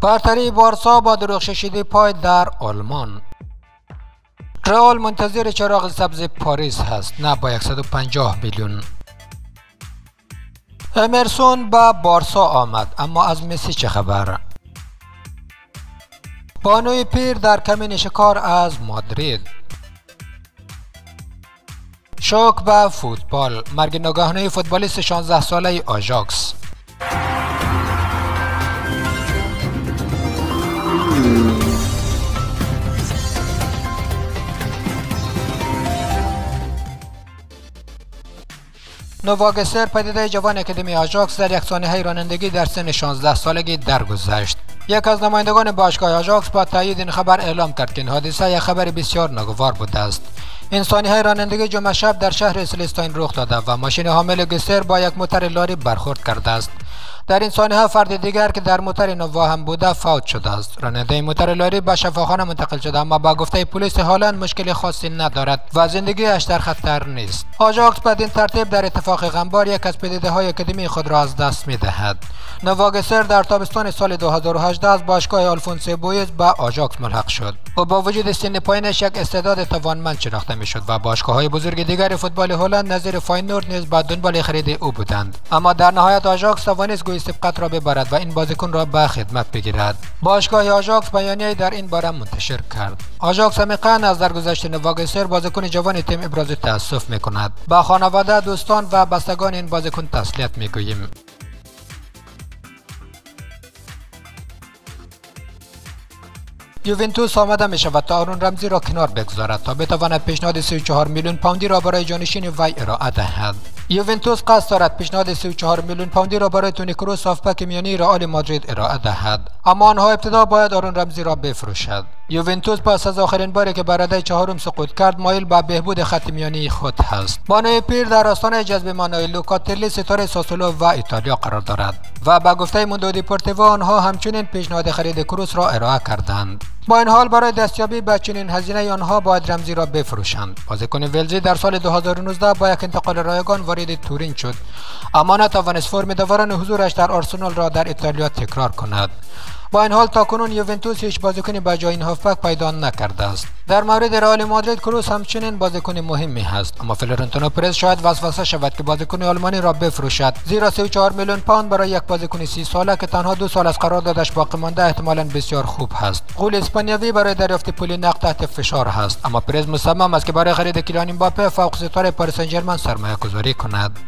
برتری بارسا با درخششیدی پای در آلمان. رئال منتظر چراغ سبز پاریس هست نه با 150 میلیون. امرسون به بارسا آمد اما از مسی چه خبر؟ بانوی پیر در کمین شکار از مادرید. شوک به فوتبال مرگ ناگهانی فوتبالیست 16 ساله آژاکس. نوا گسر پدیده جوان اکادمی آژاکس در یک سانحه رانندگی در سن 16 سالگی درگذشت. یک از نمایندگان باشگاه آژاکس با تایید این خبر اعلام کرد که این حادثه یک خبر بسیار ناگوار بوده است. این سانحه رانندگی جمعه شب در شهر سلستاین رخ داده و ماشین حامل گسر با یک موتر لاری برخورد کرده است. در این سانحه فرد دیگر که در موتر نوا هم بوده فوت شده است. راننده موتر لاری به شفاخانه منتقل شده اما با گفته پلیس حالا مشکل خاصی ندارد و زندگیش در خطر نیست. آژاکس بدین ترتیب در اتفاق غمبار یک از پدیده های اکادمی خود را از دست می دهد نوا گسر در تابستان سال 2018 از باشگاه آلفونسه بویز به آژاکس ملحق شد. و با وجود سن پایینش یک استعداد توانمند شناخته می‌شد و باشگاه های بزرگ دیگر فوتبال هلند نظیر فاینورد نیز به دنبال خرید او بودند. اما در نهایت آژاکس توانست گوی سبقت را ببرد و این بازیکن را به خدمت بگیرد. باشگاه آژاکس بیانیه در این باره منتشر کرد. آژاکس عمیقا از درگذشت نوا گسر بازیکن جوان تیم ابراز تاسف می‌کند. با خانواده دوستان و بستگان این بازیکن تسلیت می‌گوییم. یوونتوس آمده می شود تا آرون رمزی را کنار بگذارد تا بتواند پیشنهاد 34 میلیون پوندی را برای جانشین وی ارائه دهد. یوونتوس قصد دارد پیشنهاد 34 میلیون پوندی را برای تونی کروس هافبک میانی رئال مادرید ارائه دهد. اما آنها ابتدا باید آرون رمزی را بفروشد. یوونتوس پس از آخرین باری که برده چهارم سقوط کرد مایل به بهبود خط میانی خود هست. بانوی پیر در آستانه جذب مانوئل لوکاتلی ستاره ساسولو و ایتالیا قرار دارد. و به گفته موندو دیپورتیو آنها همچنین پیشنهاد خرید کروس را ارائه کردند. با این حال برای دستیابی به چنین هزینه آنها باید رمزی را بفروشند. بازیکن ولزی در سال 2019 با یک انتقال رایگان وارد تورین شد. اما نتوانست فرم دوران حضورش در آرسنال را در ایتالیا تکرار کند. با این حال تاکنون یوونتوس هیچ بازیکنی به جای این هافبک پیدا نکرده است. در مورد رئال مادرید کروس همچنین بازیکن مهمی هست. اما فلورنتینو پرز شاید وسوسه شود که بازیکن آلمانی را بفروشد. زیرا 34 میلیون پوند برای یک بازیکن 30 ساله که تنها دو سال از قراردادش باقی مانده احتمالا بسیار خوب هست. غول اسپانیایی برای دریافت پول نقد تحت فشار هست. اما پرز مصمم است که برای خرید کیلیان امباپه فوق ستاره پاریس سن ژرمن سرمایه گذاری کند.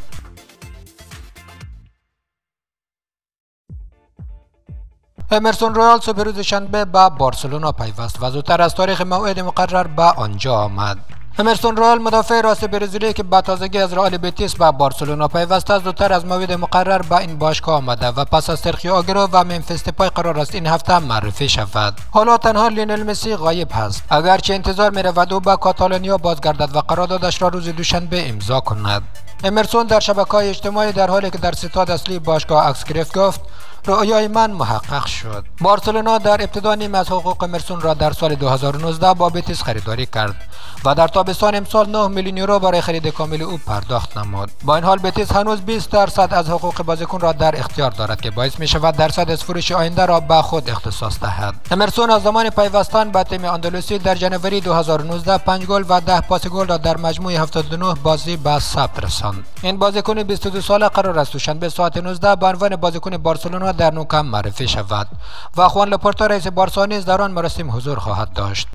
امرسون رویال صبح روز شنبه به بارسلونا پیوست و زودتر از تاریخ موعد مقرر به آنجا آمد امرسون رویال مدافع راست برزیلی که با تازگی از رئال بتیس به بارسلونا پیوسته زودتر از موعد مقرر به این باشگاه آمده و پس از سرخیو آگوئرو و ممفیس دیپای قرار است این هفته معرفی شود حالا تنها لیونل مسی غایب هست اگرچه انتظار می رود او به کاتالونیا بازگردد و قراردادش را روز دوشنبه امضا کند امرسون در شبکه های اجتماعی در حالی که در ستاد اصلی باشگاه عکس گرفت گفت رؤیای من محقق شد. بارسلونا در ابتدا نیم از حقوق مرسون را در سال 2019 با بتیس خریداری کرد و در تابستان امسال 9 میلیون یورو برای خرید کامل او پرداخت نمود. با این حال بتیس هنوز 20 درصد از حقوق بازیکن را در اختیار دارد که باعث می شود درصد از فروش آینده را به خود اختصاص دهد. امرسون از زمان پیوستن به تیم اندلوسی در جنوری 2019 5 گل و 10 پاس گل را در مجموع 79 بازی به ثبت رساند. این بازیکن 22 ساله قرار است. دوشنبه ساعت 19 به عنوان بازیکن بارسلونا در نوکم معرفی شود و خوان لپورتا رئیس بارسا نیز در آن مراسم حضور خواهد داشت.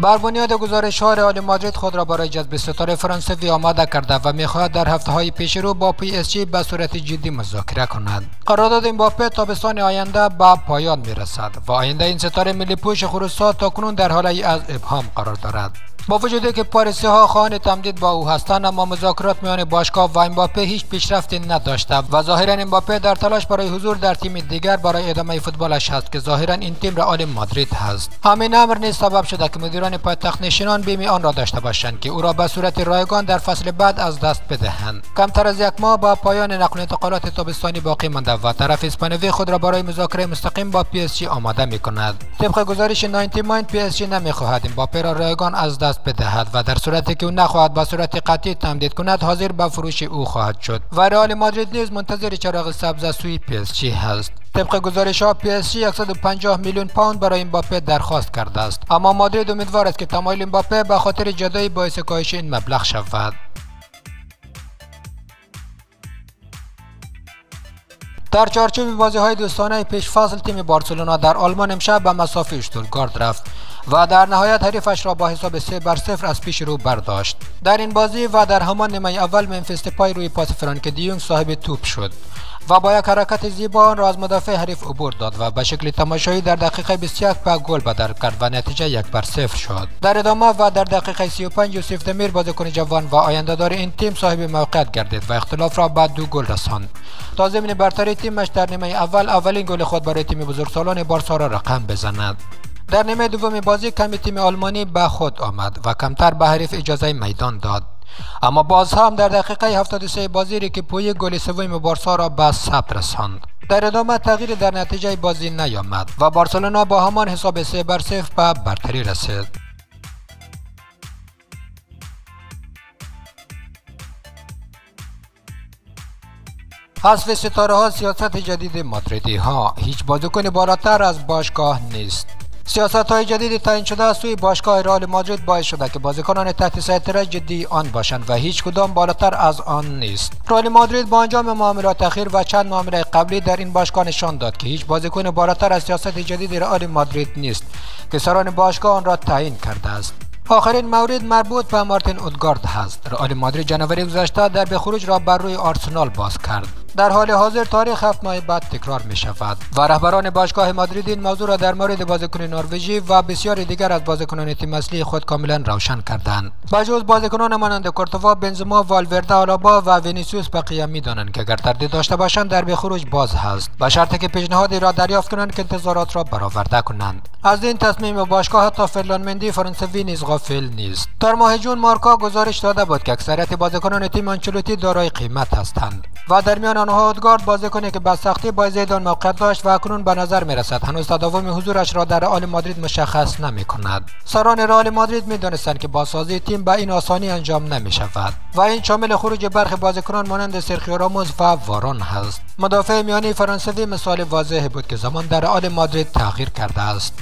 بر بنیاد گزارش ها رئال مادرید خود را برای جذب ستاره فرانسوی آماده کرده و می‌خواهد در هفته های پیش رو با پی اس جی به صورت جدی مذاکره کند. قرارداد امباپه تابستان آینده به پایان می‌رسد و آینده این ستاره ملی پوش خروسا تا کنون در حاله از ابهام قرار دارد. با وجود که پاریسی ها خواهان تمدید با او هستند اما مذاکرات میان باشگاه و امباپه هیچ پیشرفتی نداشته و ظاهرا امباپه در تلاش برای حضور در تیم دیگر برای ادامه فوتبالش هست که ظاهرا این تیم رئال مادرید هست. همین امر نیز سبب شده که مدیران پایتخت نشینان بیمی آن را داشته باشند که او را به صورت رایگان در فصل بعد از دست بدهند. کمتر از یک ماه با پایان نقل و انتقالات تابستانی باقی مانده و طرف اسپانیایی خود را برای مذاکره مستقیم با پی اس جی آماده می کند طبق گزارش 90 مایند پی اس جی نمی‌خواهد امباپه را رایگان از دست دست بدهد و در صورتی که او نخواهد به صورت قطعی تمدید کند حاضر به فروش او خواهد شد. و رئال مادرید نیز منتظر چراغ سبز سوی پی اس جی هست. طبق گزارش ها پی اس جی 150 میلیون پوند برای امباپه درخواست کرده است. اما مادرید امیدوار است که تمایل امباپه به خاطر جدایی باعث کاهش این مبلغ شود. در چارچوب بازی های دوستانه پیش فصل تیم بارسلونا در آلمان امشب به مسافه اشتوتگارت رفت. و در نهایت حریفش را با حساب 3 بر 0 از پیش رو برداشت. در این بازی و در همان نیمه اول منفیس پای روی پاس فرانک دیونگ صاحب توپ شد و با یک حرکت زیبا آن را از مدافع حریف عبور داد و به شکل تماشایی در دقیقه 21 به گل بدل کرد و نتیجه یک بر صفر شد. در ادامه و در دقیقه 35 یوسف دمیر بازیکن جوان و آینده دار این تیم صاحب موقعیت گردید و اختلاف را به دو گل رساند. تا ضمن برتری تیمش در نیمه اول اولین گل خود برای تیم بزرگسالان بارسا را رقم بزند. در نیمه دوم بازی کمی تیم آلمانی به خود آمد و کمتر به حریف اجازه میدان داد. اما باز هم در دقیقه 73 بازی که پوی گل سوم بارسا را به ثبت رساند. در ادامه تغییر در نتیجه بازی نیامد و بارسلونا با همان حساب 3 بر 0 به برتری رسید. حذف ستاره ها سیاست جدید مادریدی ها هیچ بازیکن بالاتر از باشگاه نیست. سیاست های جدید تعیین شده از سوی باشگاه رئال مادرید باعث شده که بازیکنان تحت سیطره جدی آن باشند و هیچ کدام بالاتر از آن نیست. رئال مادرید با انجام معاملات اخیر و چند معامله قبلی در این باشگاه نشان داد که هیچ بازیکن بالاتر از سیاست جدید رئال مادرید نیست که سران باشگاه آن را تعیین کرده است. آخرین مورد مربوط به مارتین اودگارد هست. رئال مادرید جنوری گذشته در به خروج را بر روی آرسنال باز کرد. در حال حاضر تاریخ هفت ماه بعد تکرار می شود و رهبران باشگاه مادرید این موضوع را در مورد بازیکن نروژی و بسیاری دیگر از بازیکنان تیم اصلی خود کاملا روشن کردند. با جز بازیکنان مانند کورتوا بنزما والورده آلابا و وینیسیوس بقیه می‌دانند که اگر تردید داشته باشند در خروج باز هست. به شرطی که پیشنهادی را دریافت کنند که انتظارات را برآورده کنند. از این تصمیم باشگاه حتی فرلان مندی فرانسوی نیز غافل نیست. در ماه جون مارکا گزارش داده بود که اکثریت بازیکنان تیم آنچلوتی دارای قیمت هستند و در میان آنها اودگارد بازیکنی که به سختی با زیدان موقعیت داشت و اکنون به نظر می رسد هنوز تداوم حضورش را در رئال مادرید مشخص نمی کند سران رئال مادرید می دانستند که بازسازی تیم به این آسانی انجام نمی شود و این شامل خروج برخی بازیکنان مانند سرخیو راموس و وارون هست. مدافع میانی فرانسوی مثال واضح بود که زمان در رئال مادرید تغییر کرده است.